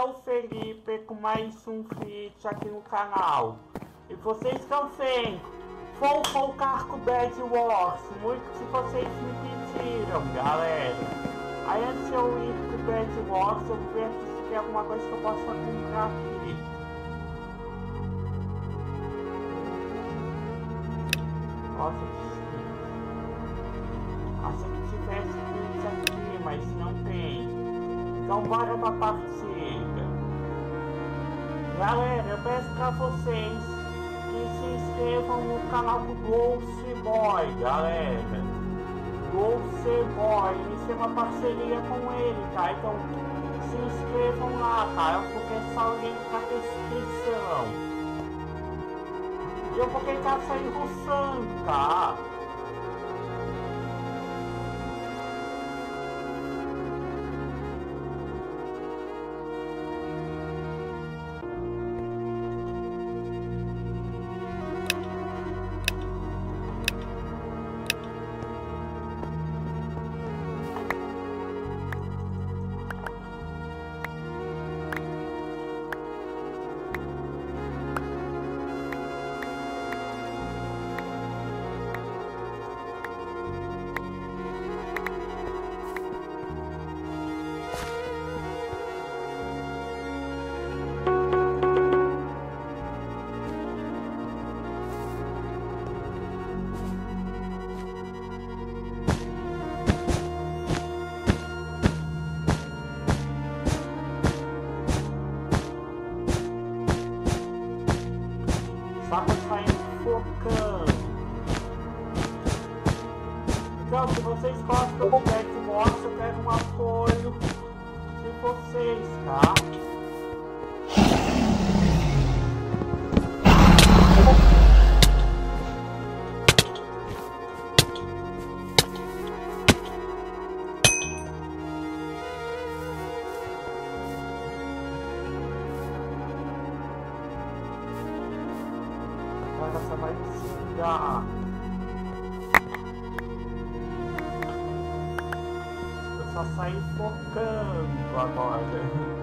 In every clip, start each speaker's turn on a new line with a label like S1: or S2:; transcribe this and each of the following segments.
S1: é o Felipe com mais um vídeo aqui no canal. E vocês estão vendo, vou colocar com Bad Wars, muito que vocês me pediram, galera. Aí antes de eu ir pro Bad Wars, eu ver se tem alguma coisa que eu possa comprar aqui. Nossa, que Achei que tivesse isso aqui, mas não tem. Então bora pra partida. Galera, eu peço pra vocês que se inscrevam no canal do Ghost Boy, galera. Ghost Boy, iniciei uma parceria com ele, tá? Então se inscrevam lá, cara, porque é só o link na descrição. Eu vou tentar sair russando, tá? Então, se vocês gostam do Wars, eu quero um apoio de vocês, tá? Agora você vai desligar. Só saí focando agora.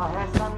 S1: Só resta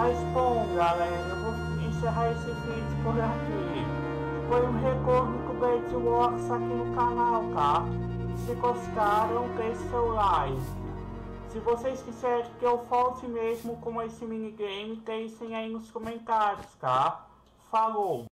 S1: Mas bom, galera, eu vou encerrar esse vídeo por aqui. Foi um retorno com o Bedworks aqui no canal, tá? Se gostaram, deixe seu like. Se vocês quiserem que eu volte mesmo com esse minigame, deixem aí nos comentários, tá? Falou!